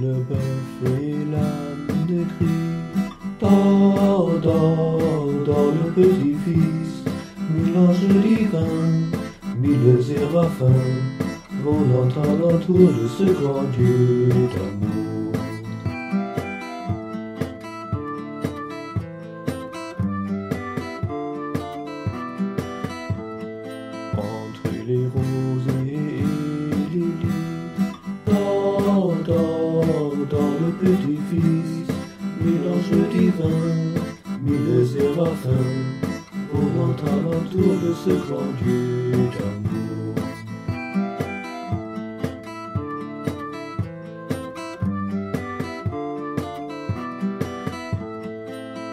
le bœuf et l'âne de gris. Dans, le petit-fils, mille anges divins, mille séraphins, volant à l'entour de ce grand Dieu d'amour. Petit-fils, mille anges divins, mille séraphins, volant à l'entour de ce grand Dieu d'amour.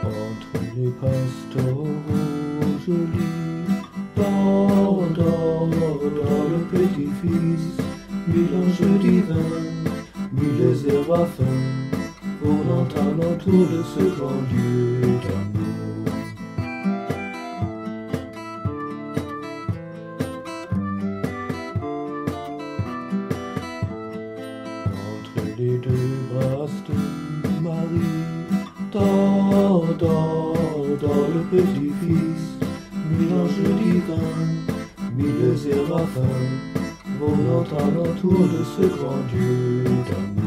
Entre les pasteurs jolis, dans, dans, dans le petit-fils, mille anges divins, mille séraphins, volant à l'entour de ce grand Dieu d'amour. Entre les deux brasses de Marie, dans, dans, dans le petit-fils, mille anges divins, mille séraphins, volant à l'entour de ce grand Dieu d'amour.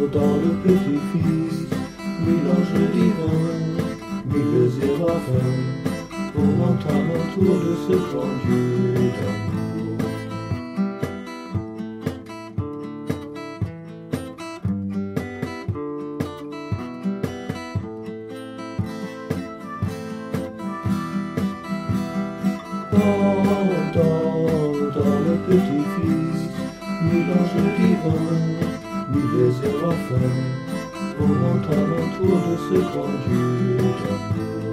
Dans, le petit-fils, mille anges divins, mille séraphins, volant à l'entour de ce grand Dieu d'amour. Dans, dans, le petit-fils, mille anges divins, mille volant à l'entour de ce grand Dieu.